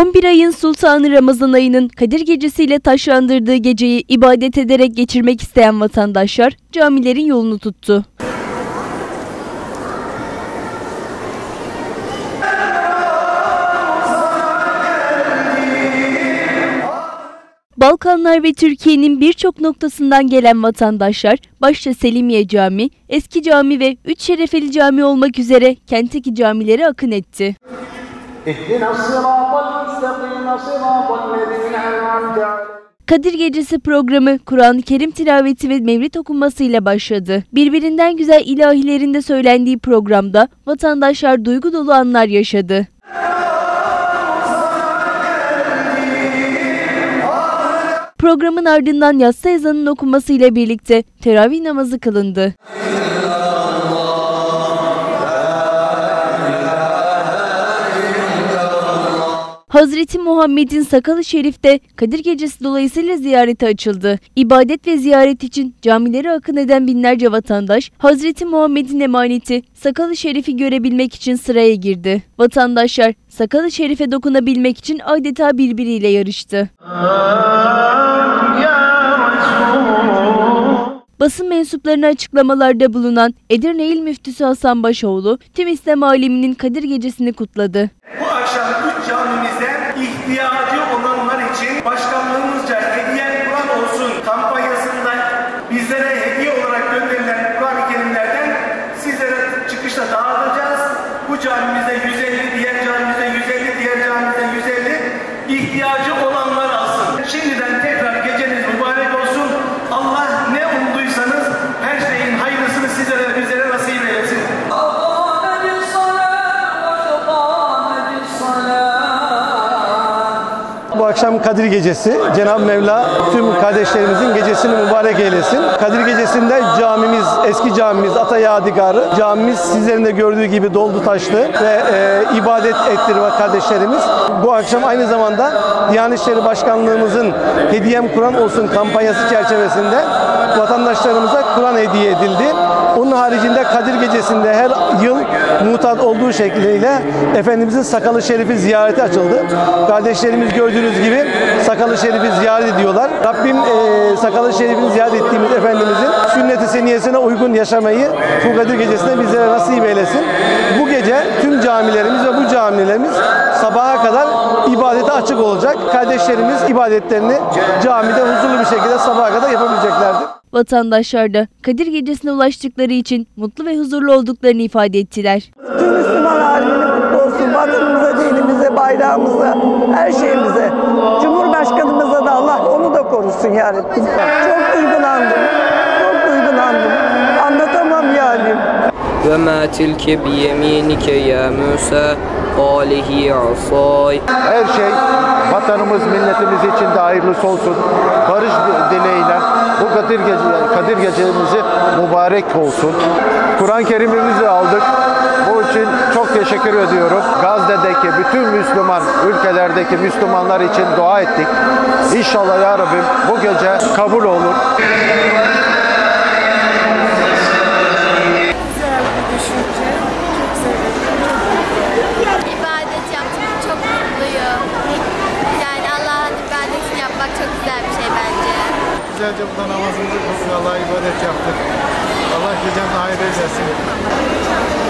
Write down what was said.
11 ayın sultanı Ramazan ayının Kadir gecesiyle taşlandırdığı geceyi ibadet ederek geçirmek isteyen vatandaşlar camilerin yolunu tuttu. Balkanlar ve Türkiye'nin birçok noktasından gelen vatandaşlar başta Selimiye Cami, Eski Cami ve Üç Şerefeli Cami olmak üzere kentteki camilere akın etti. Kadir Gecesi programı Kur'an-ı Kerim tilaveti ve mevlid okunmasıyla başladı. Birbirinden güzel ilahilerinde söylendiği programda vatandaşlar duygu dolu anlar yaşadı. Programın ardından yatsı ezanın okunmasıyla birlikte teravih namazı kılındı. Hazreti Muhammed'in sakalı şerifte Kadir Gecesi dolayısıyla ziyarete açıldı. İbadet ve ziyaret için camilere akın eden binlerce vatandaş Hazreti Muhammed'in emaneti sakalı şerifi görebilmek için sıraya girdi. Vatandaşlar sakalı şerife dokunabilmek için adeta birbiriyle yarıştı. Basın mensuplarına açıklamalarda bulunan Edirne İl Müftüsü Hasan Başoğlu, tüm İslam aleminin Kadir Gecesi'ni kutladı. Bu akşam üç camimizde ihtiyacı olanlar için başkanlığımızca hediye Kur'an olsun kampanyasında bizlere hediye olarak gönderilen Kur'an-ı Kerimlerden sizlere çıkışta dağıtacağız. Bu camimizde 150, akşam Kadir Gecesi. Cenab-ı Mevla tüm kardeşlerimizin gecesini mübarek eylesin. Kadir Gecesi'nde camimiz, eski camimiz Ata Yadigarı. Camimiz sizlerin de gördüğü gibi doldu taştı ve e, ibadet ettiriyor kardeşlerimiz. Bu akşam aynı zamanda Diyanet İşleri Başkanlığımızın Hediyem Kur'an olsun kampanyası çerçevesinde vatandaşlarımıza Kur'an hediye edildi. Onun haricinde Kadir Gecesi'nde her yıl mutat olduğu şekliyle Efendimizin sakalı şerifi ziyareti açıldı. Kardeşlerimiz gördüğünüz gibi sakalı şerifi ziyaret ediyorlar. Rabbim e, sakalı şerifini ziyaret ettiğimiz Efendimizin sünnet-i seniyesine uygun yaşamayı bu Kadir Gecesi'nde bizlere nasip eylesin. Bu gece tüm camilerimiz ve bu camilerimiz sabaha kadar ibadete açık olacak. Kardeşlerimiz ibadetlerini camide huzurlu bir şekilde sabaha kadar yapabileceklerdir. Vatandaşlar da Kadir Gecesi'ne ulaştıkları için mutlu ve huzurlu olduklarını ifade ettiler. Tüm Müslüman aleminin kutlu olsun. Vatanımıza, dinimize, bayrağımıza, her şeyimize. Korusun yarabbim. Çok duygulandım. Çok duygulandım. Anlatamam yani. Ve ma tilke bi yeminike ya Musa alihi asay. Her şey vatanımız, milletimiz için de hayırlısı olsun. Barış dileğiyle, bu Kadir, gece, Kadir gecemizi mübarek olsun. Kur'an-ı Kerim'imizi aldık. Bu için çok teşekkür ediyorum. Gazze'deki bütün Müslüman ülkelerdeki Müslümanlar için dua ettik. İnşallah ya Rabbim bu gece kabul olur. güzelce burada namazımızı kıldık. Allah'a ibadet yaptık. Allah gecen hayır eylesin.